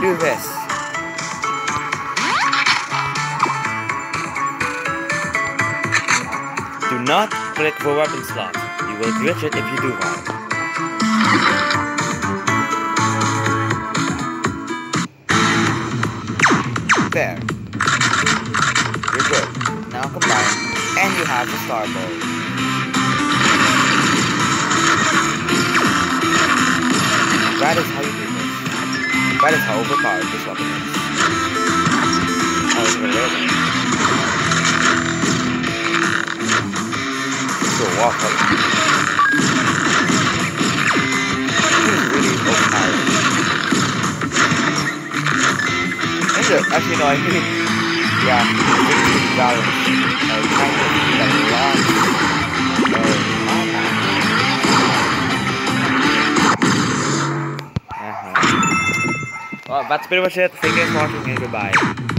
do this. Do not click the weapon slot. You will glitch it if you do that. There. You're good. Now combine, and you have the star bow. That is how you. That is how overpowered this weapon is. It's really So walk up. Really overpowered. Actually no, I think yeah, it's. Well, that's pretty much it. Thank you guys for watching and goodbye.